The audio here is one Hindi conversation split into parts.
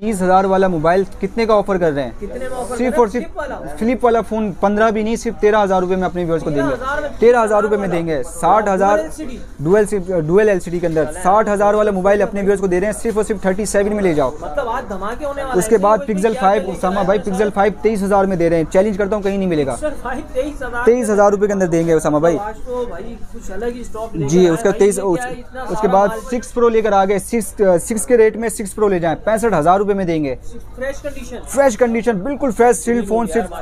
तीस हज़ार वाला मोबाइल कितने का ऑफ़र कर रहे हैं? कितने में ऑफ़र सिर्फ़ और सिर्फ़ फ्लिप वाला। फ़ोन पंद्रह भी नहीं सिर्फ़ तेरह हज़ार रुपए में अपने व्यूअर्स को देंगे। तेरह हज़ार रुपए में देंगे। साठ हज़ार डुअल डुअल एलसीडी के अंदर। साठ हज़ार वाला मोबाइल अपने व्यूअर्स को दे रहे हैं सिर्फ़ और सिर्फ़ थर्टी सेवन में ले जाओ। मतलब उसके बाद पिक्सल फाइव उसामा भाई पिक्सल फाइव तेईस हज़ार में दे रहे हैं। चैलेंज करता हूँ कहीं नहीं मिलेगा। तेईस हज़ार। रुपए के अंदर देंगे उसामा भाई। तो जी उसका तेईस उसके बाद सिक्स प्रो लेकर आ गए। सिक्स के रेट में सिक्स प्रो ले जाए। पैंसठ हज़ार रुपए में देंगे। फ्रेश कंडीशन फ्रेश कंडीशन बिल्कुल फ्रेश सील फ़ोन सिर्फ़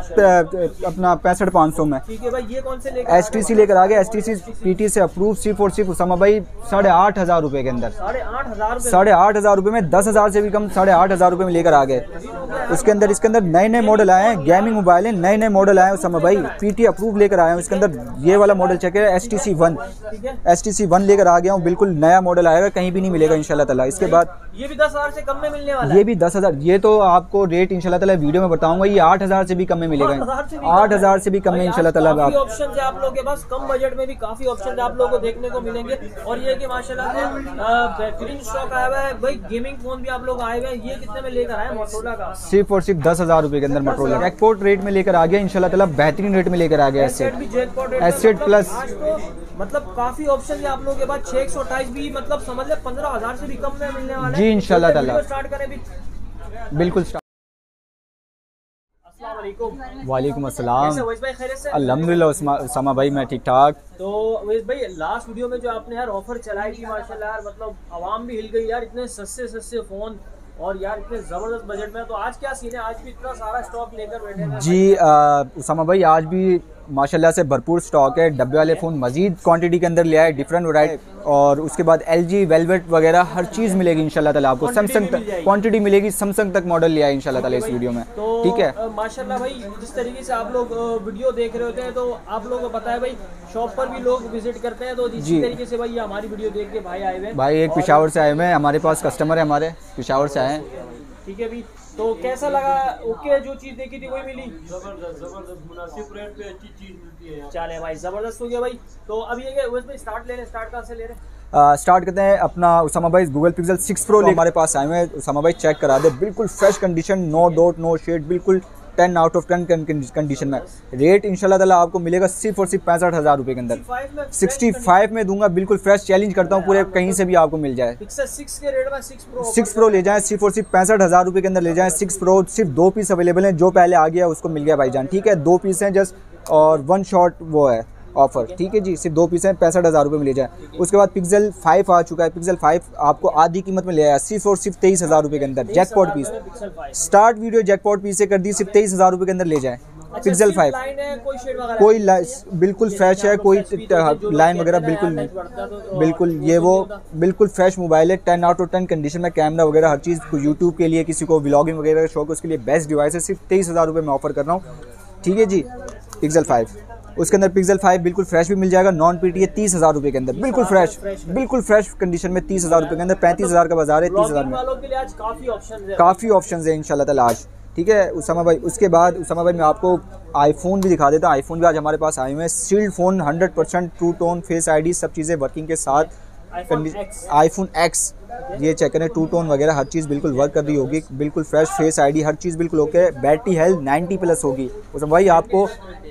अपना पैंसठ पाँच सौ में। एस टी सी लेकर आ गए S T C P T से अप्रूव सिर्फ़ और सिर्फ़ उसामा भाई साढ़े आठ हज़ार रुपए के अंदर। साढ़े आठ हज़ार रुपए में। दस हज़ार से भी कम साढ़े आठ हज़ार रुपए में लेकर आ गए। उसके अंदर इसके अंदर नए नए मॉडल आए हैं गेमिंग मोबाइल है नए नए मॉडल आए हैं उसामा भाई पी टी अप्रूव लेकर आए हैं उसके अंदर ये वाला मॉडल चेक है S T C one S T C one लेकर आ गया हूँ बिल्कुल नया मॉडल आएगा कहीं भी नहीं मिलेगा ताला। इसके बाद ये भी दस हज़ार से कम में मिलने वाला ये भी दस हज़ार। ये तो आपको रेट इंशाल्लाह ताला वीडियो में बताऊँगा ये आठ हज़ार से भी कम में मिलेगा। 8,000 से भी आठ हज़ार से भी कम में इंशाल्लाह ताला आप ऑप्शन है आप लोगों के पास। कम बजट में भी काफ़ी ऑप्शन आप लोगों को देखने को मिलेंगे। और ये कि माशाल्लाह से बेहतरीन स्टॉक आया हुआ है। भाई गेमिंग फ़ोन भी आप लोग आए हुए हैं। ये कितने में लेकर आए मोटोला का? सिर्फ़ और सिर्फ़ दस हज़ार रुपए के अंदर मटरोला एक्सपोर्ट रेट में लेकर आ गया इंशाल्लाह ताला बेहतरीन रेट में लेकर आ गया एसेट भी आज तो मतलब काफ़ी ऑप्शन है आप लोगों के पास। छह सौ अट्ठाईस भी मतलब समझ ले पंद्रह हज़ार से भी कम में मिलने वाला जी, इंशाल्लाह ताला। स्टार्ट करें भी। बिल्कुल वालेकुम। अस्सलाम। अल्हम्दुलिल्लाह उस्मा- भाई मैं ठीक ठाक। तो वैस भाई लास्ट वीडियो में जो आपने यार ऑफ़र चलाई थी माशाल्लाह यार मतलब आवाम भी हिल गई यार इतने सस्ते सस्ते फ़ोन और यार इतने ज़बरदस्त बजट में। तो आज क्या सीन है? आज भी इतना सारा स्टॉक लेकर बैठे हैं। जी उसामा भाई आज भी माशाल्लाह से भरपूर स्टॉक है। डब्बे वाले फ़ोन मजीद क्वांटिटी के अंदर ले आए डिफरेंट वराइटी और उसके बाद एल जी वेलवेट वगैरह हर चीज़ मिलेगी इंशाल्लाह ताला आपको। सैमसंग। क्वांटिटी मिलेगी सैमसंग तक मॉडल ले आए इंशाल्लाह ताला इस वीडियो में। तो ठीक है? माशाल्लाह भाई जिस तरीके से आप लोग वीडियो देख रहे होते हैं तो आप लोगों को पता है भाई शॉप पर भी लोग विज़िट करते हैं तो इसी जी। तरीके से भाई हमारी वीडियो देख के भाई आए हुए भाई एक पिशावर से आए हुए हैं। हमारे पास कस्टमर है हमारे पिशावर से आए हैं। ठीक है भाई तो कैसा लगा? ओके जो चीज़ देखी थी वही मिली। ज़बरदस्त ज़बरदस्त मुनासिब रेट पे अच्छी चीज़ मिलती है चले भाई ज़बरदस्त हो गया भाई। तो अब ये कि स्टार्ट ले रहे स्टार्ट कहाँ से ले रहे हैं? स्टार्ट करते हैं अपना उसामा भाई गूगल पिक्सल सिक्स प्रो हमारे पास आए हुए हैं उसामा भाई चेक करा दे। बिल्कुल fresh condition no dot no shade बिल्कुल ten out of ten condition में। रेट इंशाल्लाह ताला आपको मिलेगा सिर्फ़ और सिर्फ़ पैंसठ हज़ार रुपये के अंदर। सिक्सटी फाइव में दूँगा बिल्कुल फ्रेश चैलेंज करता हूँ पूरे कहीं से भी आपको मिल जाए। पिक्सल 6 के रेट में 6 प्रो सिक्स प्रो ले जाएँ सिर्फ़ और सिर्फ़ पैंसठ हज़ार रुपये के अंदर ले जाएँ सिक्स प्रो सिर्फ़ दो पीस अवेलेबल हैं जो पहले आ गया उसको मिल गया भाईजान। ठीक है दो पीस हैं जस्ट और वन शॉट वो है। ऑफ़र ठीक है जी? सिर्फ़ दो पीस हैं पैंसठ हज़ार रुपये में ले जाएँ। उसके बाद पिक्सल फाइव आ चुका है। पिक्सल फाइव आपको आधी कीमत में ले आया सिर्फ़ और सिर्फ़ तेईस हज़ार रुपये के अंदर। Jackpot piece start video jackpot piece से कर दी सिर्फ़ तेईस हज़ार रुपये के अंदर ले जाए। पिक्सल फाइव कोई बिल्कुल फ्रेश है कोई लाइन वगैरह बिल्कुल नहीं। बिल्कुल ये वो बिल्कुल फ्रेश मोबाइल है। Ten out of ten condition में कैमरा वगैरह हर चीज़ यूट्यूब के लिए किसी को व्लॉगिंग वगैरह का शौक है, उसके लिए बेस्ट डिवाइस है। सिर्फ़ तेईस हज़ार रुपये में ऑफ़र कर रहा हूँ। ठीक है जी? पिक्सल फाइव उसके अंदर पिक्सल फाइव बिल्कुल फ्रेश भी मिल जाएगा नॉन पीटी है तीस हज़ार रुपए के अंदर। बिल्कुल फ्रेश बिल्कुल फ्रेश कंडीशन में तीस हज़ार रुपये के अंदर पैंतीस हज़ार का बाज़ार है तीस हज़ार में। काफ़ी ऑप्शन है। है इंशाल्लाह ताला आज ठीक है? उसामा भाई उसके बाद उसामा भाई मैं आपको आईफोन भी दिखा देता हूँ आईफोन भी आज हमारे पास आए हुए हैं। Sealed phone hundred percent true tone face ID सब चीज़ें वर्किंग के साथ। आईफोन एक्स ये चेक करें टू टोन वगैरह हर चीज़ बिल्कुल वर्क कर रही होगी बिल्कुल फ्रेश फेस आईडी हर चीज़ बिल्कुल ओके बैटरी हेल्थ 90 प्लस होगी। उसामा भाई आपको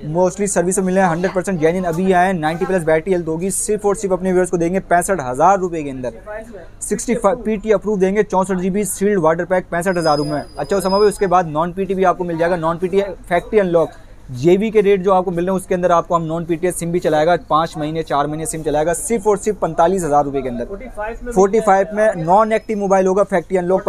मोस्टली सर्विस मिले हैं हंड्रेड परसेंट जेन्यन अभी आए हैं 90 प्लस बैटरी हेल्थ होगी सिर्फ़ और सिर्फ़ अपने व्यूअर्स को देंगे पैंसठ हज़ार रुपये के अंदर। Sixty five P T approve देंगे चौंसठ G B sealed water pack पैंसठ हज़ार रुपये में। अच्छा उस समय उसके बाद नॉन पी टी भी आपको मिल जाएगा non P T factory unlock JB के रेट जो आपको मिल रहे हैं उसके अंदर आपको हम नॉन पी टी सिम भी चलाएगा पाँच महीने चार महीने सिम चलाएगा सिर्फ़ और सिर्फ़ पैंतालीस हज़ार रुपये के अंदर। 45 में फोर्टी फाइव में नॉन एक्टिव मोबाइल होगा factory unlock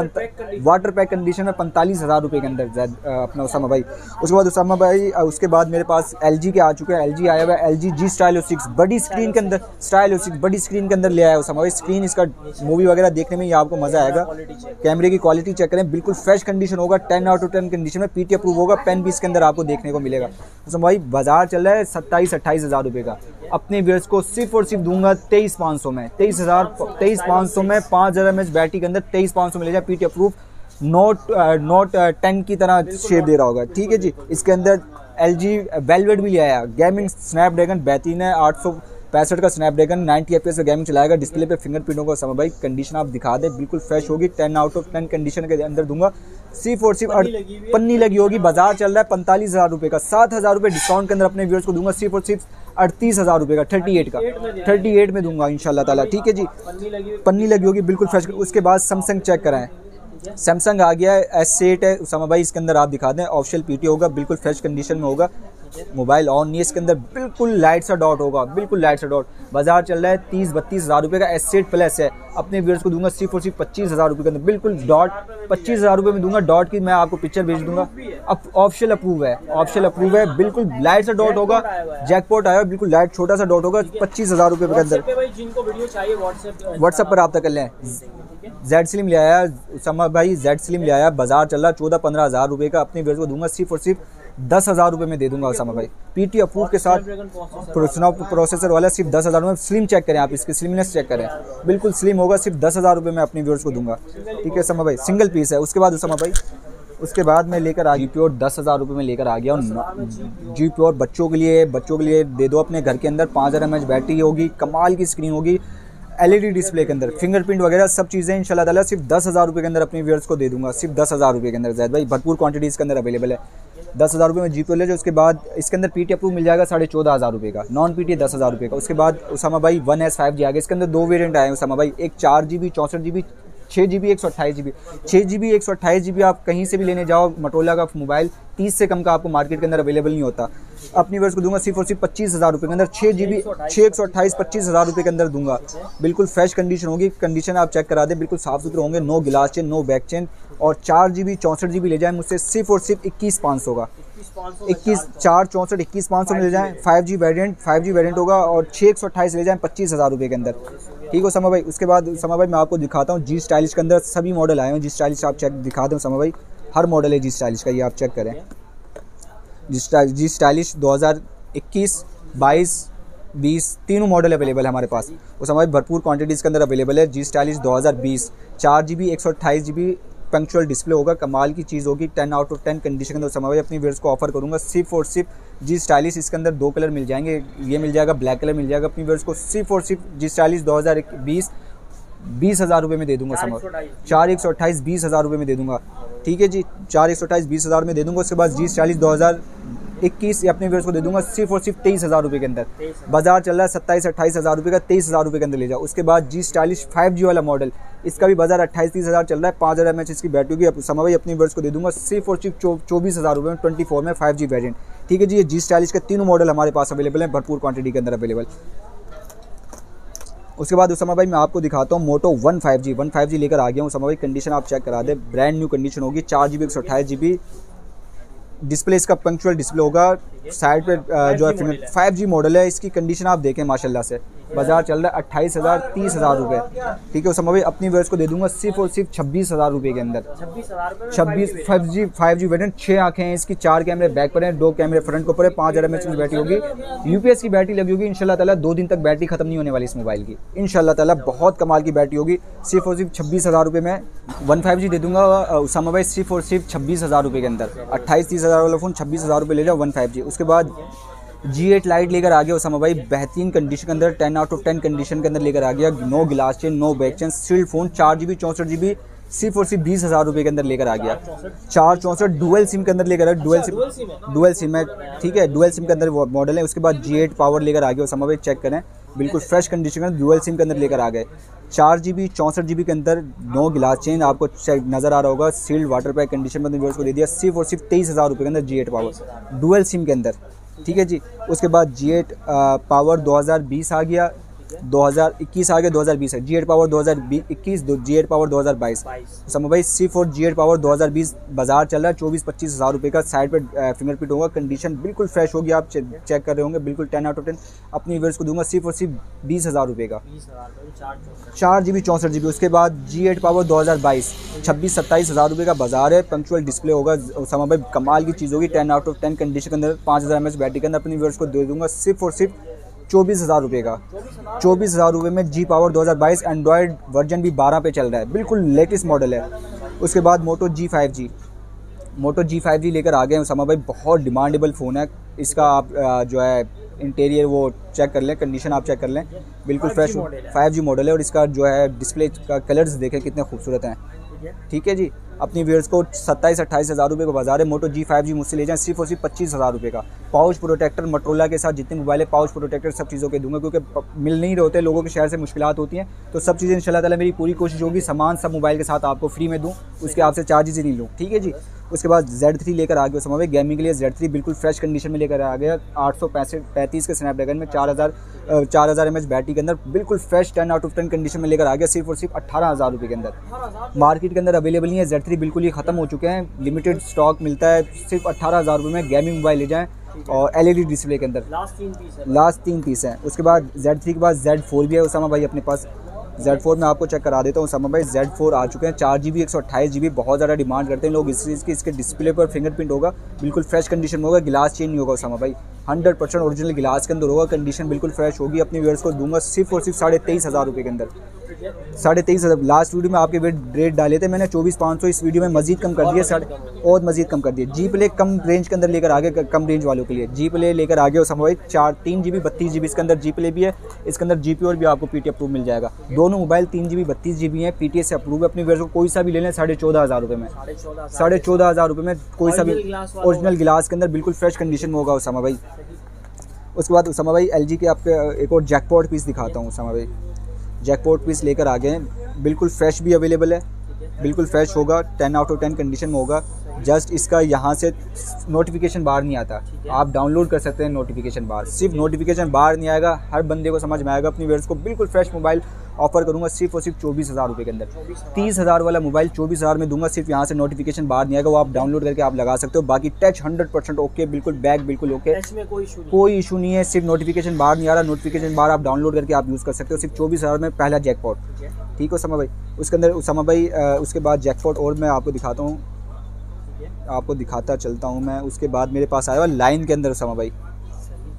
water pack condition में पैंतालीस हज़ार रुपये के अंदर अपना उसामा भाई। उसके बाद उसामा भाई उसके बाद मेरे पास एलजी के आ चुके हैं। एल जी आया हुआ है L G G stylo six बड़ी स्क्रीन के अंदर स्टाइलो सिक्स बड़ी स्क्रीन के अंदर ले आया है उसामा भाई। स्क्रीन इसका मूवी वगैरह देखने में ये आपको मज़ा आएगा। कैमरे की क्वालिटी चेक करें बिल्कुल फ्रेश कंडीशन होगा। Ten out of ten condition में पीटी अप्रूव होगा पेन भी इसके अंदर आपको देखने को मिलेगा। उसामा भाई, बाज़ार चल रहा है सत्ताईस, अट्ठाईस हज़ार रुपये का। अपने व्यर्स को सिर्फ़ और सिर्फ़ दूँगा तेईस पाँच सौ में। तेईस हज़ार, तेईस पाँच सौ में पाँच हज़ार एम एच बैटरी के अंदर तेईस पाँच सौ मिल जाए PT approve note note ten की तरह शेप दे रहा होगा। ठीक है जी? इसके अंदर एल जी वेलवेट भी ले आया। गेमिंग स्नैपड्रैगन बेहतरीन है। आठ सौ पैंसठ का स्नैपड्रैगन 90 एफ़ का गेमिंग चलाएगा। डिस्प्ले पे फिंगरप्रिंट का समय भाई कंडीशन आप दिखा दें। बिल्कुल फ्रेश होगी। Ten out of ten condition के अंदर दूँगा। सी फोर सिर्फ़ पन्नी लगी होगी। बाज़ार चल रहा है पैंतालीस हज़ार रुपये का। सात हज़ार रुपये डिस्काउंट के अंदर अपने व्यूअर्स को दूँगा। सी फोर सिर्फ़ अड़तीस हज़ार रुपये का। थर्टी एट का। 38 में दे थर्टी एट में दूँगा इंशाल्लाह ताला। ठीक है जी। पन्नी लगी होगी। बिल्कुल फ्रेश उसके बाद सैमसंग चेक कराएँ। सैमसंग आ गया है। एस एट है। उसामा भाई इसके अंदर आप दिखा दें। ऑप्शनल पीटी होगा। बिल्कुल फ्रेश कंडीशन में होगा। मोबाइल ऑन नहीं है इसके अंदर बिल्कुल लाइट सा डॉट होगा बिल्कुल लाइट सा डॉट बाज़ार चल रहा है तीस बत्तीस हज़ार रुपये का एस एट प्लस है। अपने व्यूअर्स को दूँगा सिर्फ़ और सिर्फ़ पच्चीस हज़ार रुपये के अंदर। बिल्कुल डॉट पच्चीस हज़ार रुपये में दूँगा डॉट की मैं आपको पिक्चर भेज दूँगा। अब ऑप्शनल अप्रूव है ऑप्शनल अप्रूव है बिल्कुल लाइट सा डॉट होगा। जैकपॉट आया बिल्कुल लाइट छोटा सा डॉट होगा पच्चीस हज़ार रुपये के अंदर। व्हाट्सएप पर रब्ता कर लें। जेड स्लिम ले आया समा भाई जेड स्लिम ले आया बाज़ार चल रहा है चौदह पंद्रह हज़ार रुपये का। अपने व्यूअर्स को दूँगा सिर्फ़ और सिर्फ़ दस हज़ार रुपये में दे दूँगा उसामा भाई। पीटी अप्रूव के साथ प्रोसेसर वाला। सिर्फ़ दस हज़ार में। स्लिम चेक करें आप इसकी स्लिमनेस चेक करें। बिल्कुल स्लिम होगा, सिर्फ़ दस हज़ार रुपये में अपने व्यूअर्स को दूँगा। ठीक है समा भाई? सिंगल पीस है। उसके बाद उसामा भाई? उसके बाद मैं लेकर आ जी प्योर दस हज़ार रुपये में लेकर आ गया हूँ। जी प्योर बच्चों के लिए, बच्चों के लिए दे दो अपने घर के अंदर। पाँच हज़ार एम एच बैटरी होगी, कमाल की स्क्रीन होगी। एलईडी डिस्प्ले के अंदर फिंगरप्रिंट वगैरह सब चीज़ें इंशाल्लाह ताला सिर्फ़ दस हज़ार रुपये के अंदर अपने व्यूअर्स को दे दूँगा। सिर्फ़ दस हज़ार रुपये के अंदर, जैद भाई। भरपूर क्वांटिटी इसके अंदर अवेलेबल है। दस हज़ार रुपये में जी जाओ, उसके बाद इसके अंदर पी टी अप्रूव मिल जाएगा साढ़े चौदह हज़ार रुपये का नॉन पी टी दस हज़ार रुपये का। उसके बाद उसामा भाई वन एस फाइव जी आ गया। इसके अंदर दो वेरियंट आए हैं उसामा भाई, एक चार जी बी चौंसठ जी बी छः जी बी एक सौ अट्ठाईस जी बी छः जी बी एक सौ अट्ठाईस जी बी आप कहीं से भी लेने जाओ मटोला का मोबाइल तीस से कम का आपको मार्केट के अंदर अवेलेबल नहीं होता। अपनी वर्ष को दूँगा सिर्फ़ और सिर्फ़ पच्चीस हज़ार रुपये के अंदर छः जी बी छः एक सौ अट्ठाईस, पच्चीस हज़ार रुपये के अंदर दूँगा। बिल्कुल फ्रेश कंडीशन होगी। कंडीशन आप चेक करा दें, बिल्कुल साफ़ सुथरे होंगे। No glass change no back chain और चार जी बी चौंसठ जी बी ले जाएँ, मुझसे सिर्फ़ और सिर्फ़ इक्कीस पाँच सौ का। इक्कीस, चार, चौंसठ, इक्कीस पाँच सौ में ले जाएँ। Five G variant five G variant होगा और छः एक सौ अट्ठाईस ले जाएँ, पच्चीस हज़ार रुपये के अंदर। ठीक हो समा भाई? उसके बाद समा भाई, मैं आपको दिखाता हूँ जी स्टाइलिश के अंदर। सभी मॉडल आए हैं जी स्टाइलिश आप चेक दिखा दें समा भाई। हर मॉडल है जी स्टाइलिश का, ये आप चेक करें। जी स्टाइल जी स्टाइलिश दो हज़ार इक्कीस, बाईस, बीस, तीनों मॉडल अवेलेबल है हमारे पास। उस हमारी भरपूर क्वांटिटीज़ के अंदर अवेलेबल है। जी स्टाइलिश दो हज़ार बीस, चार जी बी एक सौ अट्ठाईस जी बी पंक्चुअल डिस्प्ले होगा। कमाल की चीज़ होगी। Ten out of ten condition के अंदर समय अपनी वेयर्स को ऑफ़र करूँगा। सिर्फ़ और सिर्फ़ जी स्टाइलिश इसके अंदर दो कलर मिल जाएँगे। ये मिल जाएगा ब्लैक कलर मिल जाएगा अपनी वेयर्स को। सिर्फ़ और सिर्फ़ जी स्टाइलिश दो हज़ार बीस बीस हज़ार रुपये में दे दूँगा समय चार एक सौ अट्ठाईस, बीस हज़ार रुपये में दे दूँगा। ठीक है जी? चार एक सौ अट्ठाईस, बीस हज़ार में दे दूँगा। उसके बाद जी चालीस, दो हज़ार इक्कीस अपने व्यूअर्स को दे दूँगा। सिर्फ़ और सिर्फ़ तेईस हज़ार रुपये के अंदर। बाज़ार चल रहा है सत्ताईस, अट्ठाईस हज़ार रुपये का, तेईस हज़ार रुपये के अंदर ले जाओ। उसके बाद जी स्टाइलिश फाइव जी वाला मॉडल इसका भी बाज़ार अट्ठाईस, तीस हज़ार चल रहा है। पाँच हज़ार एम एच इसकी बैटरी अब समय भाई, अपनी व्यूअर्स को दे दूँगा। सिर्फ़ और सिर्फ़ चौबीस हज़ार रुपये में ट्वेंटी फोर में फाइव जी वेरियंट ठीक है जी? ये जी स्टाइलिश के तीनों मॉडल हमारे पास अवेलेबल हैं। भरपूर क्वांटिटी के अंदर अवेलेबल उसके बाद उस समय भाई मैं आपको दिखाता हूँ Moto one five G. One five G लेकर आ गया हूँ। समय भाई कंडीशन आप चेक करा दे। ब्रांड न्यू कंडीशन होगी। चार जी बी एक सौ अट्ठाईस जी बी डिस्प्ले इसका पंक्चुअल डिस्प्ले होगा। साइड पे जो है फाइव जी मॉडल है। इसकी कंडीशन आप देखें माशाल्लाह से। बाज़ार चल रहा है अट्ठाईस हज़ार तीस हज़ार रुपये ठीक है उस समय अपनी वर्ष को दे दूँगा सिर्फ़ और सिर्फ़ छब्बीस हज़ार रुपये के अंदर। छब्बीस five G five G variant छः आँखें हैं इसकी चार कैमरे बैक पर हैं दो कैमरे फ्रंट के ऊपर है पाँच हज़ार एम की बैटरी होगी। यूपीएस की बैटरी लगी होगी इंशाल्लाह ताला दो दिन तक बैटरी खत्म नहीं होने वाली इस मोबाइल की। इंशाल्लाह ताला बहुत कमाल की बैटरी होगी। सिर्फ़ और सिर्फ़ छब्बीस हज़ार रुपये में वन फाइव जी दे दूँगा उसामा भाई सिर्फ़ और सिर्फ़ छब्बीस हज़ार रुपये के अंदर। अट्ठाईस तीस हज़ार वाला फ़ोन छब्बीस हज़ार रुपये ले जाओ वन फाइव जी उसके बाद जी एट लाइट लेकर आ गया उसामा भाई, बेहतरीन कंडीशन के अंदर ten out of ten condition के अंदर लेकर आ गया। No glass change no back change sealed phone चार जी बी चौंसठ जी बी सिर्फ़ और सिर्फ़ बीस हज़ार रुपये के अंदर लेकर आ गया। चार चौंसठ डुअल सिम के अंदर लेकर आ डुअल सिम? डुअल सिम है। ठीक है डुअल सिम के अंदर मॉडल है। उसके बाद जी एट पावर लेकर आ गया उसामा भाई चेक करें। बिल्कुल फ्रेश कंडीशन में डुअल सिम के अंदर लेकर आ गए। चार जी बी चौंसठ जी बी के अंदर नौ गिलास चेंज आपको नज़र आ रहा होगा। सील्ड वाटर पैक कंडीशन में व्यूअर्स को दे दिया। सिर्फ़ और सिर्फ़ तेईस हज़ार रुपये के अंदर G eight power dual SIM के अंदर। ठीक है जी? उसके बाद जी एट पावर 2020 आ गया। 2021 आ गया 2020 है। G eight power 2021 G eight power 2022 बाईस। समझ भाई सिर्फ़ और जी एड पावर 2020 बाज़ार चल रहा है। चौबीस पच्चीस हज़ार रुपये का साइड पे फिंगरप्रिंट होगा। कंडीशन बिल्कुल फ्रेश होगी। आप चे- चेक कर रहे होंगे। बिल्कुल टेन आउट ऑफ़ टेन अपनी व्यूअर्स को दूँगा सिर्फ़ और सिर्फ़ बीस हज़ार रुपये का। हज़ार चार जी बी चौंसठ जी बी उसके बाद जी एड पावर दो हज़ार बाईस। छब्बीस सत्ताईस हज़ार रुपये का बाज़ार है। पंक्चुअल डिस्प्ले होगा। समा भाई कमाल की चीज़ होगी। Ten out of ten condition के अंदर पाँच हज़ार एम बैटरी के अंदर अपनी व्यूअर्स को दे दूँगा। सिर्फ़ और सिर्फ़ चौबीस हज़ार रुपये का। चौबीस हज़ार रुपये में जी पावर 2022 एंड्रॉयड वर्जन भी 12 पे चल रहा है। बिल्कुल लेटेस्ट मॉडल है। उसके बाद मोटो जी फाइव जी मोटो जी फाइव जी लेकर आ गए हैं उसामा भाई। बहुत डिमांडेबल फ़ोन है। इसका आप जो है इंटीरियर वो चेक कर लें कंडीशन आप चेक कर लें। बिल्कुल फ्रेश फाइव जी मॉडल है। और इसका जो है डिस्प्ले का कलर्स देखें कितने खूबसूरत हैं। ठीक है जी। अपनी व्यवर्स को सत्ताईस, अट्ठाईस हज़ार रुपये को बाज़ार है। मोटो जी फाइव जी मुझसे ले जाएँ, सिर्फ़ और सिर्फ़ पच्चीस हज़ार रुपये का। पाउच प्रोटेक्टर मटोला के साथ जितने मोबाइल है, पाउच प्रोटेक्टर सब चीज़ों के दूँगा, क्योंकि मिल नहीं रहते लोगों के शहर से मुश्किल होती हैं। तो सब चीज़ें इन ताला मेरी पूरी कोशिश होगी, सामान सब मोबाइल के साथ आपको फ्री में दूँ, उसके आपसे चार्जेस ही नहीं लूँ। ठीक है जी? उसके बाद जेड थ्री लेकर आ गया समय गेमिंग के लिए जेड थ्री बिल्कुल फ्रेश कंडीशन में लेकर आ गया। आठ सौ पैंसठ पैंतीस के स्नैपड्रैगन में चार हज़ार चार हज़ार एम एच बैटरी के अंदर बिल्कुल fresh ten out of ten condition में लेकर आ गया सिर्फ़ और सिर्फ़ अट्ठारह हज़ार रुपये के अंदर। मार्केट के अंदर अवेलेबल नहीं है। जेड थ्री बिल्कुल ही ख़त्म हो चुके हैं। लिमिटेड स्टॉक मिलता है। सिर्फ़ अट्ठारह हज़ार रुपये में गेमिंग मोबाइल ले जाएँ और एलईडी डिस्प्ले के अंदर। लास्ट तीन पीस है। लास्ट तीन पीस हैं। उसके बाद जेड थ्री के बाद जेड फोर भी है। उसामा भाई अपने पास जेड फोर में आपको चेक करा देता हूँ समय भाई जेड फोर आ चुके हैं, चार जी बी एक सौ अट्ठाईस जी बी बहुत ज़्यादा डिमांड करते हैं लोग। इस चीज़ की, इसके डिस्प्ले पर फिंगरप्रिंट होगा, बिल्कुल फ्रेश कंडीशन में होगा गिलास चेंज नहीं होगा उसामा भाई। हंड्रेड परसेंट ओरिजिनल गिलास के अंदर होगा कंडीशन बिल्कुल फ्रेश होगी। अपने व्यूअर्स को दूँगा सिर्फ़ और सिर्फ़ साढ़े तेईस हज़ार रुपये के अंदर। साढ़े तेईस हज़ार लास्ट वीडियो में आपके वेट रेट डाले थे मैंने चौबीस पाँच सौ इस वीडियो में मजीद कम कर दिया साढ़े और मजीद कम कर दिया। जी प्ले कम रेंज के अंदर लेकर आगे कम रेंज वालों के लिए। जी प्ले लेकर आ गए उस समय चार तीन जी बी बत्तीस जी बी इसके अंदर जी प्ले भी है इसके अंदर जी पी और भी आपको पी टी अप्रूव मिल जाएगा। दोनों मोबाइल तीन जी बी बत्तीस जी बी है पी टी एस से अप्रूव है। अपने वेयर को कोई सा भी ले लें साढ़े चौदह हज़ार रुपये में। साढ़े चौदह हज़ार रुपये में कोई सा भी ओरिजिनल गिलास के अंदर बिल्कुल फ्रेश कंडीशन में होगा उसामा भाई उसके बाद उसामा भाई LG के आपके एक और जैकपॉट पीस दिखाता हूँ उसामा भाई। जैकपॉट पीस लेकर आ गए हैं। बिल्कुल फ्रेश भी अवेलेबल है। बिल्कुल फ्रेश होगा। Ten out of ten condition में होगा। जस्ट इसका यहाँ से नोटिफिकेशन बाहर नहीं आता। आप डाउनलोड कर सकते हैं नोटिफिकेशन बार सिर्फ़ नोटिफिकेशन बाहर नहीं आएगा हर बंदे को समझ में आएगा। अपनी वेयर्स को बिल्कुल फ्रेश मोबाइल ऑफ़र करूँगा सिर्फ़ और सिर्फ़ चौबीस हज़ार रुपये के अंदर। तीस हज़ार वाला मोबाइल चौबीस हज़ार में दूँगा सिर्फ़ यहाँ से नोटिफिकेशन बाहर नहीं आएगा। वो आप डाउनलोड करके आप लगा सकते हो। बाकी टच हंड्रेड परसेंट ओके बिल्कुल बैक बिल्कुल ओके कोई इशू नहीं। कोई इशू नहीं है सिर्फ़ नोटिफिकेशन बाहर नहीं आ रहा। नोटिफिकेशन बाहर आप डाउनलोड करके आप यूज़ कर सकते हो। सिर्फ़ चौबीस हज़ार में पहला जैकपॉट ठीक है। समा भाई? उसके अंदर उसामा भाई उसके बाद जैकपॉट और मैं आपको दिखाता है। आपको दिखाता चलता हूँ मैं। उसके बाद मेरे पास आया हुआ लाइन के अंदर उसामा भाई।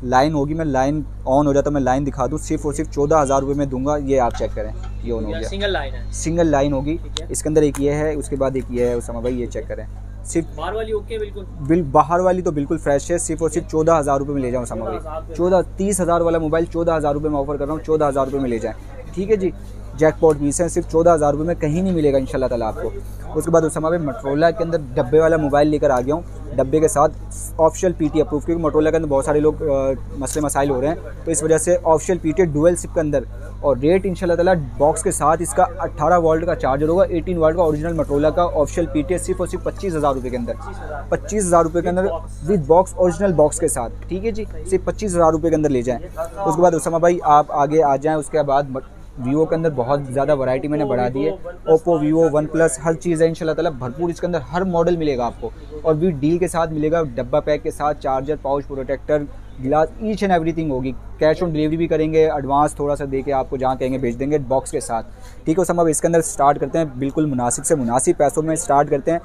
लाइन होगी मैं लाइन ऑन हो जाता मैं लाइन दिखा दूँ। सिर्फ़ और सिर्फ़ चौदह हज़ार रुपये में दूँगा ये आप चेक करें ये ऑन हो गया। सिंगल लाइन है। सिंगल लाइन होगी। इसके अंदर एक ये है उसके बाद एक ये है उसामा भाई ये चेक करें। सिर्फ़ बाहर वाली ओके बिल्कुल? बिल बाहर वाली तो बिल्कुल फ्रेश है। सिर्फ़ और सिर्फ़ चौदह हज़ार रुपये में ले जाऊँ समा भाई। चौदह तीस हज़ार वाला मोबाइल चौदह हज़ार रुपये में ऑफ़र कर रहा हूँ चौदह हज़ार रुपये में ले जाएँ। ठीक है जी? जैकपॉट पीस है सिर्फ़ चौदह हज़ार रुपये में कहीं नहीं मिलेगा इंशाल्लाह ताला आपको। उसके बाद उस समय मटरोला के अंदर डब्बे वाला मोबाइल लेकर आ गया हूँ। डब्बे के साथ ऑफिशियल पी टी अप्रूव क्योंकि मटरोला के अंदर बहुत सारे लोग मसले मसाइल हो रहे हैं। तो इस वजह से official P T dual SIM के अंदर। और रेट इंशाल्लाह ताला बॉक्स के साथ इसका 18 वोल्ट का चार्जर होगा 18 वोल्ट का ओरिजिनल मटरोला का ऑफिशियल पी टी सिर्फ़ और सिर्फ़ पच्चीस हज़ार रुपये के अंदर। पच्चीस हज़ार रुपये के अंदर विद बॉक्स ओरिजिनल बॉक्स के साथ, ठीक है जी? सिर्फ़ पच्चीस हज़ार रुपये के अंदर ले जाएँ। उसके बाद उसामा भाई आप आगे आ जाएँ, उसके बाद वीवो के अंदर बहुत ज़्यादा वैरायटी मैंने बढ़ा दी है। ओप्पो वीवो वन प्लस हर चीज़ है इंशाल्लाह ताला। भरपूर इसके अंदर हर मॉडल मिलेगा आपको। और भी डील के साथ मिलेगा, डब्बा पैक के साथ charger pouch protector glass each and everything होगी। कैश ऑन डिलीवरी भी करेंगे एडवांस थोड़ा सा दे के आपको जहाँ कहेंगे भेज देंगे बॉक्स के साथ। ठीक है, उस अब इसके अंदर स्टार्ट करते हैं, बिल्कुल मुनासिब से मुनासिब पैसों में स्टार्ट करते हैं।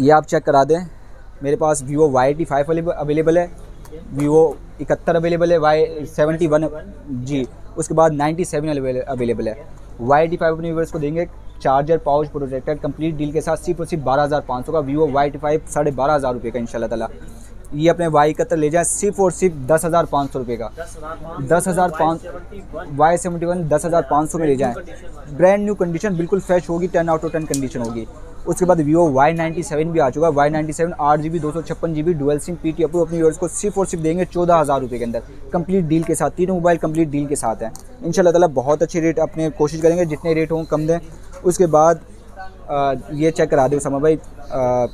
ये आप चेक करा दें। मेरे पास Vivo Y T five available है। वीवो इकहत्तर अवेलेबल है वाई सेवेंटी वन जी। उसके बाद नाइन्टी सेवन अवेलेबल है। वाई टी फाइव अपने व्यूवर्स को देंगे charger pouch protector complete deal के साथ सिर्फ़ और सिर्फ़ बारह हज़ार पाँच सौ का वीवो वाई टी फाइव साढ़े बारह हज़ार रुपये का इंशाल्लाह ताला। ये अपने वाई इकहत्तर ले जाएँ, सिर्फ़ और सिर्फ़ दस हज़ार पाँच सौ रुपये का। दस हज़ार पाँच वाई सेवेंटी वन दस हज़ार पाँच सौ में ले जाएँ। ब्रांड न्यू कंडीशन बिल्कुल फ्रेश होगी ten out of ten condition होगी। उसके बाद वीवो वाई नाइन्टी सेवन भी आ चुका है। वाई नाइन्टी सेवन आठ जी बी दो सौ छप्पन G B dual SIM P T approve अपनी व्यूअर्स को सिर्फ़ और सिर्फ़ देंगे चौदह हज़ार रुपये के अंदर। कंप्लीट डील के साथ तीनों मोबाइल कंप्लीट डील के साथ हैं। इंशाल्लाह ताला बहुत अच्छे रेट अपने कोशिश करेंगे जितने रेट हों कम दें। उसके बाद आ, ये चेक करा दो समा भाई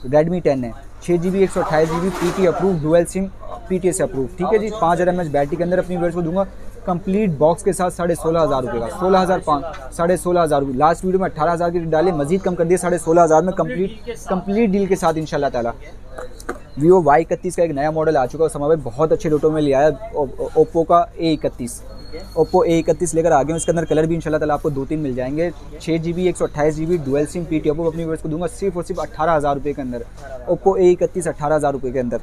रेडमी टेन है। छः जी बी एक सौ अट्ठाईस G B P T approve dual SIM P T S approve ठीक है जी? पाँच हज़ार एम एच बैटरी के अंदर अपनी व्यूअर्स को दूँगा। कंप्लीट बॉक्स के साथ साढ़े सोलह हज़ार रुपये का, सोलह हज़ार पाँच, साढ़े सोलह हज़ार रुपये लास्ट वीडियो में अठारह हज़ार की डाले, मजीद कम कर दिए, साढ़े सोलह हज़ार में कंप्लीट कंप्लीट डील के साथ इंशाल्लाह ताला। वीवो वाई इकतीस का एक नया मॉडल आ चुका है उस समय बहुत अच्छे रेटों में लिया है ओप्पो का ए इकतीस। ओप्पो ए इकतीस लेकर आ गए उसके अंदर कलर भी इंशाल्लाह ताला आपको दो तीन मिल जाएँगे। छः जी बी एक सौ अट्ठाईस G B dual SIM P T Oppo अपनी को दूँगा, सिर्फ़ और सिर्फ़ अट्ठारह हज़ार रुपये के अंदर। ओप्पो ए इकतीस अट्ठारह हज़ार रुपये के अंदर।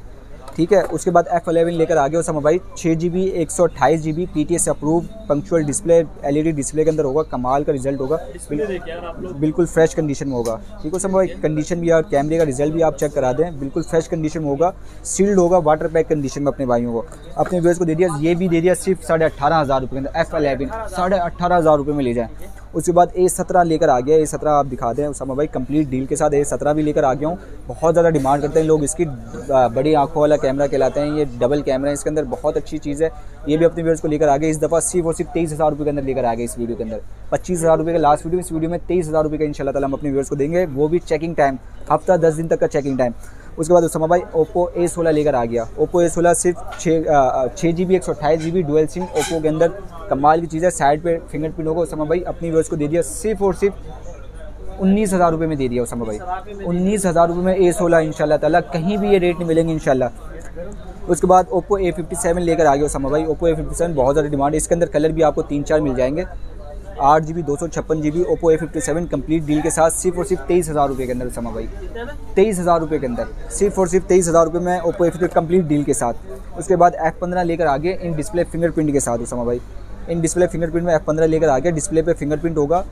ठीक है? उसके बाद एफ़ अलेवन लेकर आ गया उसामा भाई छः जी बी एक सौ अट्ठाईस G B P T S approve punctual display L E D display के अंदर होगा कमाल का रिज़ल्ट होगा। लोग। बिल्कुल फ्रेश कंडीशन में होगा। ठीक है उसामा मोबाइल कंडीशन भी और कैमरे का रिज़ल्ट भी आप चेक करा दें। बिल्कुल फ्रेश कंडीशन में होगा। सील्ड होगा वाटर पैक कंडीशन में अपने भाइयों को। अपने व्यूअर्स को दे दिया ये भी दे दिया सिर्फ़ साढ़े अट्ठारह हज़ार रुपये के अंदर। एफ़ अलेवन साढ़े अट्ठारह हज़ार रुपये में ले जाएँ। उसके बाद ए सत्रह लेकर आ गया ए सत्रह आप दिखा दें, उसामा भाई कंप्लीट डील के साथ ए सत्रह भी लेकर आ गया हूँ। बहुत ज़्यादा डिमांड करते हैं लोग, इसकी बड़ी आँखों वाला कैमरा कहलाते हैं, ये डबल कैमरा है, इसके अंदर बहुत अच्छी चीज़ है। ये भी अपने व्यूअर्स को लेकर आ गए इस दफ़ा सिर्फ़ और सिर्फ़ तेईस हज़ार रुपये के अंदर लेकर आ गए इस वीडियो के अंदर। पच्चीस हज़ार रुपये का लास्ट वीडियो इस वीडियो में तेईस हज़ार रुपये का इंशाल्लाह ताला हम अपने व्यूअर्स को देंगे, वो भी चेकिंग टाइम हफ़्ता दस दिन तक का चेकिंग टाइम उसके बाद उसामा भाई ओप्पो ए सोलह लेकर आ गया। ओप्पो ए सोलह सिर्फ़ छः छः जी बी एक सौ अट्ठाईस G B dual SIM, Oppo के अंदर कमाल की चीज़ है। साइड पे फिंगरप्रिंट होगा उसामा भाई अपनी व्यूअर्स को दे दिया, सिर्फ़ और सिर्फ़ उन्नीस हज़ार रुपये में दे दिया उसामा भाई। उन्नीस हज़ार रुपये में ए सोलह इन ताला, कहीं भी ये रेट नहीं मिलेंगे, इंशाल्लाह। उसके बाद ओप्पो ए फिफ्टी सेवन लेकर आ गया उसामा भाई। ओप्पो ए फिफ्टी सेवन बहुत ज़्यादा डिमांड है। इसके अंदर कलर भी आपको तीन चार मिल जाएँगे। आठ जी बी दो सौ छप्पन G B Oppo A fifty seven complete deal के साथ सिर्फ़ और सिर्फ़ तेईस हज़ार रुपये के अंदर उसामा भाई। तेईस हज़ार रुपये के अंदर। सिर्फ़ और सिर्फ़ तेईस हज़ार रुपये में ओप्पो एफ़ कंप्लीट डील के साथ। उसके बाद एफ़ पंद्रह लेकर आ गए इन डिस्प्ले फिंगरप्रिंट के साथ उसामा भाई। इन डिस्प्ले फिंगरप्रिंट में एफ़ पंद्रह लेकर आ गया डिस्प्ले पे फिंगरप्रिंट होगा।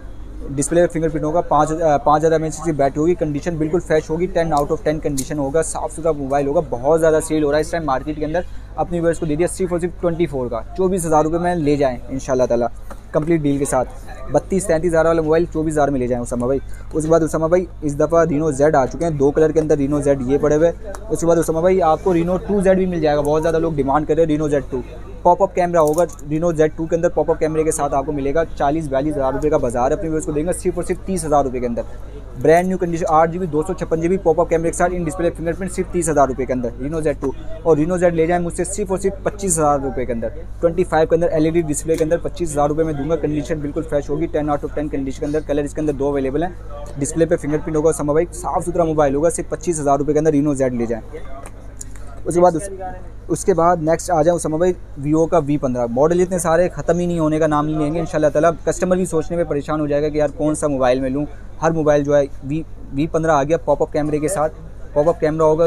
डिस्प्ले पे फिंगरप्रिंट होगा। पाँच पाँच हज़ार एम की बैटरी होगी। कंडीशन बिल्कुल फ्रेश होगी। Ten out of ten condition होगा। साफ़ सुथरा मोबाइल होगा। बहुत ज़्यादा सेल हो रहा है इस टाइम मार्केट के अंदर। अपनी व्यूअर्स को दे दिया सिर्फ़ और सिर्फ़ ट्वेंटी फोर का। चौबीस हज़ार रुपये में ले जाएँ इन ताला। कंप्लीट डील के साथ। बत्तीस, तैंतीस हज़ार वाला मोबाइल चौबीस हज़ार में ले जाएँ उसमा भाई। उसके बाद उसमा भाई, इस दफ़ा रीनो जेड आ चुके हैं। दो कलर के अंदर रीनो जेड ये पड़े हुए। उसके बाद उसमा भाई, आपको रीनो टू जेड भी मिल जाएगा। बहुत ज़्यादा लोग डिमांड कर रहे हैं Reno Z two popup camera होगा रीनो जेड टू के अंदर। पॉपअप कैमरे के साथ आपको मिलेगा चालीस, बयालीस हज़ार रुपये का बाज़ार अपने व्यवस्था को देंगे सिर्फ़ और सिर्फ़ तीस हज़ार रुपये के अंदर। ब्रांड न्यू कंडीशन आठ जी बी दो सौ छप्पन जी बी पॉपअप कैमरे के साथ इन डिस्प्ले फिंगरप्रिंट सिर्फ़ तीस हज़ार रुपये के अंदर। रीनो जेड टू और रीनो जेड ले जाए मुझसे सिर्फ़ और सिर्फ़ पच्चीस हज़ार रुपये के अंदर। ट्वेंटी फाइव के अंदर एलईडी डिस्प्ले के अंदर पच्चीस हज़ार रुपये में दूँगा। कंडीशन बिल्कुल फ्रेश होगी। Ten out of ten condition के अंदर कलर इसके अंदर दो अवेलेबल है। डिस्प्ले पर फिंगरप्रिंट होगा समा भाई साफ़ सुथरा मोबाइल। होगा सिर्फ़ पच्चीस हज़ार रुपये के अंदर रीनो जेड ले जाएँ। उसके बाद उसके बाद नेक्स्ट आ जाए उस समय भाई वीवो का वी पंद्रह। मॉडल इतने सारे ख़त्म ही नहीं होने का नाम नहीं लेंगे इन ताला। कस्टमर भी सोचने में परेशान हो जाएगा कि यार कौन सा मोबाइल में लूँ। हर मोबाइल जो है वी वी पंद्रह आ गया पॉपअप कैमरे के साथ। पॉपअप कैमरा होगा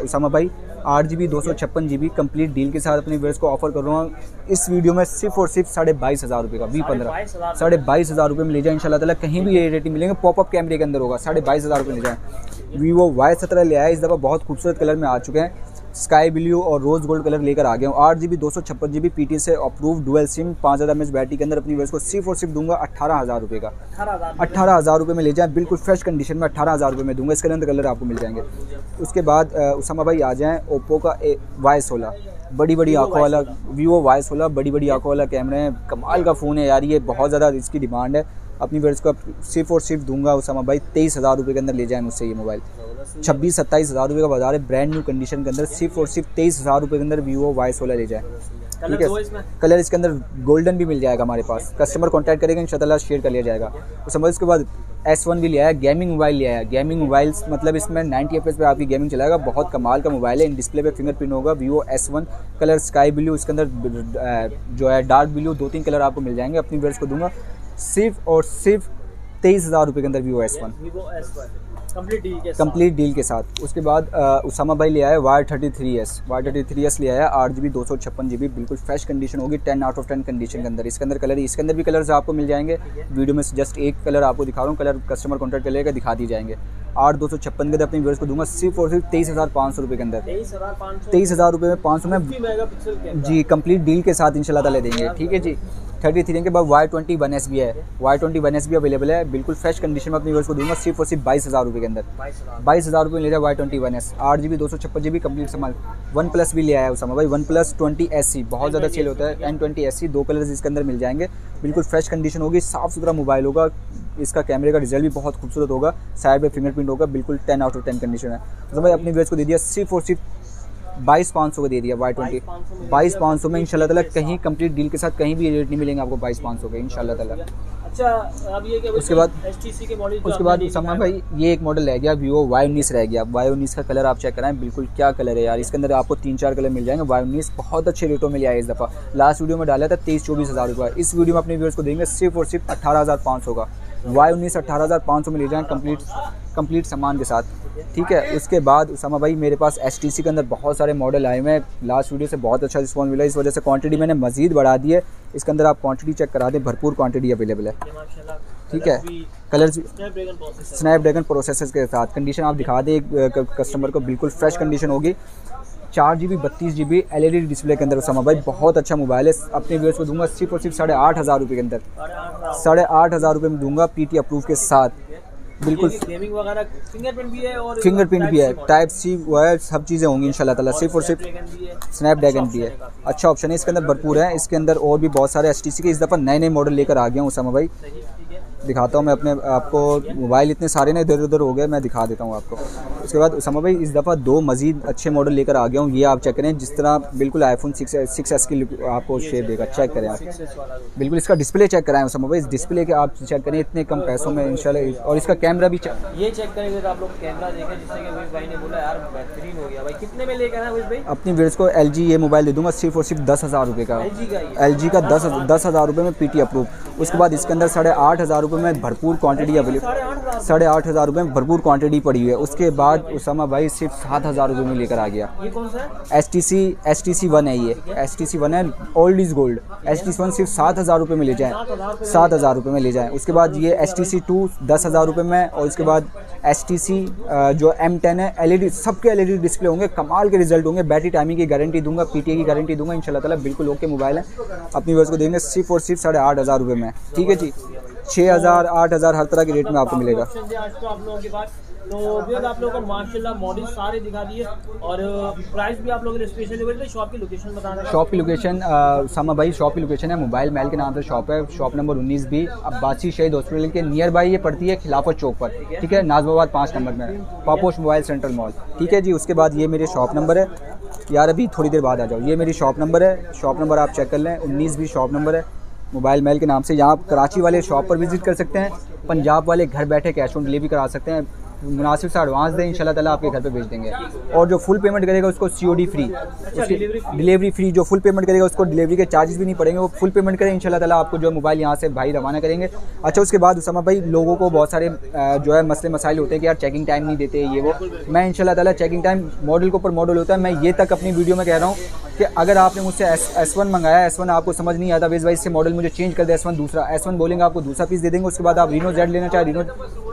उसामा भाई आठ जी बी दो सौ छप्पन जी बी कंप्लीट डील के साथ अपने व्यवर्स को ऑफ़र कर रहा हूँ। इस वीडियो में सिर्फ़ और सिर्फ़ साढ़े बाईस हज़ार रुपये का वी पंद्रह। साढ़े बाईस हज़ार। रुपये में ले जाए इंशाल्लाह ताला। कहीं भी ये रेटिंग मिलेंगे। पॉपअप कैमरे के अंदर होगा साढ़े बाईस हज़ार रुपये ले जाए। वीवो वाई सत्रह ले आया इस दफ़ा बहुत खूबसूरत कलर में आ चुके हैं। स्काई ब्लू और रोज़ गोल्ड कलर लेकर आ गया हूँ। आठ जी बी दो सौ छप्पन जी बी पी टी से अप्रूव डुअल सिम पाँच हज़ार एम बैटरी के अंदर अपनी वर्स को सिर्फ़ और सिर्फ़ दूँगा अट्ठारह हज़ार रुपये का। अट्ठारह हज़ार रुपये में ले जाएँ बिल्कुल फ्रेश कंडीशन में अट्ठारह हज़ार रुपये में दूँगा। इसके अंदर कलर आपको मिल जाएँगे। उसके बाद उसामा भाई आ जाएँ ओप्पो का ए वाई सोलह। बड़ी बड़ी आँखों वाला वीवो वाई सोलह बड़ी बड़ी आँखों वाला कैमरा है। कमाल का फ़ोन है यार ये बहुत ज़्यादा इसकी डिमांड है। अपनी वर्स को सिर्फ़ और सिर्फ़ दूँगा उस उसामा भाई तेईस हज़ार रुपये के अंदर ले जाए मुझसे ये मोबाइल। छब्बीस सत्ताईस हज़ार रुपये का बाज़ार है ब्रांड न्यू कंडीशन के अंदर सिर्फ़ और सिर्फ़ तेईस हज़ार रुपये के अंदर वीवो वाई सोलह ले जाए। ठीक है? कलर इसके अंदर गोल्डन भी मिल जाएगा हमारे पास। कस्टमर कॉन्टैक्ट करेगा इन शाला शेयर कर लिया जाएगा। समझ उसके बाद एस वन भी लिया है गेमिंग मोबाइल लिया है गेमिंग मोबाइल मतलब इसमें नाइनटी एफ़ पे आपकी गेमिंग चलाएगा। बहुत कमाल का मोबाइल है। इन डिस्प्ले पे फिंगरप्रिंट होगा Vivo S one colour sky blue इसके अंदर जो है डार्क ब्लू दो तीन कलर आपको मिल जाएँगे। अपनी वर्स को दूँगा। सिर्फ़ और सिर्फ़ तेईस हज़ार रुपये के अंदर Vivo S one complete deal के साथ। उसके बाद उसामा भाई ले आया Y thirty three S Y thirty three S ले आया आठ जी बी दो सौ छप्पन जी बी बिल्कुल फ्रेश कंडीशन होगी ten out of ten condition के अंदर। इसके अंदर कलर इसके अंदर भी कलर्स आपको मिल जाएँगे। वीडियो में जस्ट एक कलर आपको दिखा रहा हूँ कलर कस्टमर कॉन्टैक्ट करेगा दिखा दी जाएँगे। आठ दो सौ छप्पन के अंदर अपनी व्यवर्स को दूँगा सिर्फ़ और सिर्फ़ तेईस हज़ार पाँच सौ रुपये के अंदर। तेईस हज़ार रुपये में पाँच सौ में जी कंप्लीट डील के साथ इंशाल्लाह ताला देंगे। ठीक है जी? थर्टी थ्री के बाद वाई ट्वेंटी वन एस भी है। वाई ट्वेंटी वन एस भी अवेलेबल है। बिल्कुल फ्रेश कंडीशन में अपनी को दूँगा, सिर्फ़ और सिर्फ़ बाईस हज़ार रुपये के अंदर। बाईस हज़ार रुपये ले जाए वाई ट्वेंटी वन एस आठ जी बी दो सौ छप्पन जी बी कंप्लीट सामान। वन प्लस भी ले आया उस समय भाई one plus twenty S C बहुत ज़्यादा सेल होता है। एन ट्वेंटी एस सी दो कलर्स इसके अंदर मिल जाएँगे। बिल्कुल फ्रेश कंडीशन होगी। साफ़ सुथरा मोबाइल होगा। इसका कैमरे का रिज़ल्ट भी बहुत खूबसूरत होगा। साइड पे फिंगरप्रिंट होगा। बिल्कुल ten out of ten condition है। तो भाई, अपनी वेज को दे दिया। सिर्फ़ और सिर्फ़ बाईस पाँच सौ का दे दिया वाई ट्वेंटी बाईस पाँच सौ में इन ताला कहीं कंप्लीट डील के साथ कहीं भी रेट नहीं मिलेंगे आपको बाईस पाँच सौ के इन ताला अच्छा अब ये उसके बाद उसके बाद सलमान भाई ये एक मॉडल रह गया वीवो वाई उन्नीस रह गया। वाई उन्नीस का कलर आप चेक कराएँ बिल्कुल क्या कलर है यार इसके अंदर आपको तीन चार कलर मिल जाएँगे। वाई उन्नीस बहुत अच्छे रेटों में लिया है इस दफ़ा। लास्ट वीडियो में डाला था तेईस चौबीस हज़ार रुपये। इस वीडियो में अपने व्यूअर्स को देंगे सिर्फ़ और सिर्फ़ अठारह हज़ार पाँच सौ का। वाई उन्नीस अट्ठारह हज़ार पाँच सौ में ले जाएँ कंप्लीट कंप्लीट सामान के साथ। ठीक है, उसके बाद उसामा भाई मेरे पास एस के अंदर बहुत सारे मॉडल आए हुए हैं। लास्ट वीडियो से बहुत अच्छा रिस्पॉन्स मिला इस वजह से क्वांटिटी मैंने मजीद बढ़ा दी है। इसके अंदर आप क्वांटिटी चेक करा दें, भरपूर क्वांटिटी अवेलेबल है। ठीक है कलर स्नैपड्रैगन प्रोसेसर के साथ। कंडीशन आप दिखा दें कस्टमर को बिल्कुल फ्रेश कंडीशन होगी। चार जी बी बत्तीस G B L E D display के अंदर उसामा भाई बहुत अच्छा मोबाइल है। अपने व्यूअर्स को दूँगा सिर्फ़ और सिर्फ़ साढ़े आठ हज़ार रुपये के अंदर। साढ़े आठ हज़ार रुपये में दूँगा पी टी अप्रूव के साथ। बिल्कुल। फिंगरप्रिंट भी है और फिंगरप्रिंट भी है। टाइप सी वो है सब चीज़ें होंगी इंशाल्लाह ताला। सिर्फ़ और सिर्फ़ स्नैपड्रैगन भी है। अच्छा ऑप्शन है। इसके अंदर भरपूर है। इसके अंदर और भी बहुत सारे एस टी सी के इस दफ़ा नए नए मॉडल लेकर आ गया हूँ उसामा भाई। दिखाता हूँ मैं अपने आपको मोबाइल इतने सारे ना इधर उधर हो गए मैं दिखा देता हूँ आपको। उसके बाद उसामा भाई इस दफ़ा दो मजीद अच्छे मॉडल लेकर आ गया हूँ ये आप चेक करें जिस तरह बिल्कुल आईफोन सिक्स सिक्स एस की आपको शेप देगा चेक करें आप। बिल्कुल इसका डिस्प्ले चेक कराएँ उसामा भाई इस डिस्प्ले के आप चेक करें इतने कम पैसों में इन और इसका कैमरा भी ये चेक करेंगे तो आप लोग कैमरा देखें जिससे कि भाई ने बोला यार बेहतरीन हो गया भाई। कितने में लेकर आए भाई? अपनी व्यूअर्स को एल ये मोबाइल दे दूँगा सिर्फ़ और सिर्फ़ दस हज़ार रुपये का। एल का एल का दस दस हज़ार रुपये में पी टी अप्रूव उसके बाद इसके अंदर साढ़े आठ हज़ार रुपये में भरपूर क्वांटिटी अवेलेबल साढ़े आठ हज़ार रुपये में भरपूर क्वांटिटी पड़ी हुई है। उसके बाद उसामा भाई सिर्फ़ सात हज़ार रुपये में लेकर आ गया। S T C S T C one है ये। एस टी सी वन है old is gold S T C one सिर्फ़ सात हज़ार रुपये में ले जाएँ। सात हज़ार रुपये में ले जाएँ। उसके बाद ये एस टी सी टू दस हज़ार रुपये में और उसके बाद एस टी सी जो एम टेन है एल ई डी सबके एल ई डी डिस्प्ले होंगे। कमाल के रिज़ल्ट होंगे। बैटरी टाइमिंग की गारंटी दूँगा पी टी ए की गारंटी दूँगा। इंशाल्लाह ताला बिल्कुल ओके मोबाइल है। अपनी वर्ष को देंगे सिर्फ़ और सिर्फ़ साढ़े आठ हज़ार रुपये में। ठीक है जी। छः हज़ार आठ हज़ार हर तरह के रेट में आपको मिलेगा। तो आप लोगों के पास। तो आप लोगों को माशाल्लाह मॉडल सारे दिखा दिए। और प्राइस भी आप लोगों ने स्पेशल शॉप की लोकेशन बताना शॉप की लोकेशन सामा भाई शॉप की लोकेशन है। मोबाइल मेल के नाम से शॉप है। शॉप नंबर उन्नीस बी अब्बासी शहीद हॉस्पिटल के नियर बाई ये पड़ती है खिलाफत चौक पर। ठीक है? नाजमाबाद पाँच नंबर में पापोश मोबाइल सेंट्रल मॉल ठीक है जी? उसके बाद ये मेरे शॉप नंबर है। यार अभी थोड़ी देर बाद आ जाओ। ये मेरी शॉप नंबर है। शॉप नंबर आप चेक कर लें। उन्नीस बी शॉप नंबर है। मोबाइल मेल के नाम से यहाँ आप कराची वाले शॉप पर विज़िट कर सकते हैं। पंजाब वाले घर बैठे कैश ऑन डिलीवरी करा सकते हैं। मुनासिब सा एडवांस दें इंशाल्लाह ताला आपके घर पे भेज देंगे। और जो फुल पेमेंट करेगा उसको सी सीओडी फ्री उसकी डिलीवरी फ्री जो फुल पेमेंट करेगा उसको डिलीवरी के चार्जेस भी नहीं पड़ेंगे। वो फुल पेमेंट करें इंशाल्लाह ताला आपको जो मोबाइल यहाँ से भाई रवाना करेंगे। अच्छा उसके बाद उसामा भाई लोगों को बहुत सारे जो है मसले मसाइल होते हैं कि यार चेकिंग टाइम नहीं देते ये वो। मैं इंशाल्लाह ताला चेकिंग टाइम मॉडल के ऊपर मॉडल होता है। मैं ये तक अपनी वीडियो में कह रहा हूँ कि अगर आपने मुझसे एस एस वन मंगाया एस वन आपको समझ नहीं आता वेज वाइज से मॉडल मुझे चेंज कर दे एस वन दूसरा एस वन बोलेंगे आपको दूसरा पीस दे देंगे उसके बाद आप रीनो जेड लेना चाहे रीनो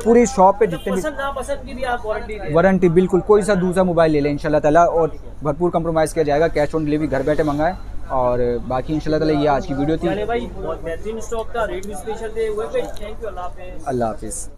पूरी शॉप पे जितने भी पसंद की भी आप वारंटी वारंटी बिल्कुल। कोई सा दूसरा मोबाइल ले लें इंशाल्लाह ताला और भरपूर कम्प्रोमाइज किया जाएगा। कैश ऑन डिलीवरी घर बैठे मंगाएँ। और बाकी इंशाल्लाह ताला ये आज की वीडियो थी। भाई बहुत बेहतरीन स्टॉक था। रेट भी स्पेशल थे हुए पे थैंक यू अल्लाह हाफिज़। अल्लाह हाफिज़।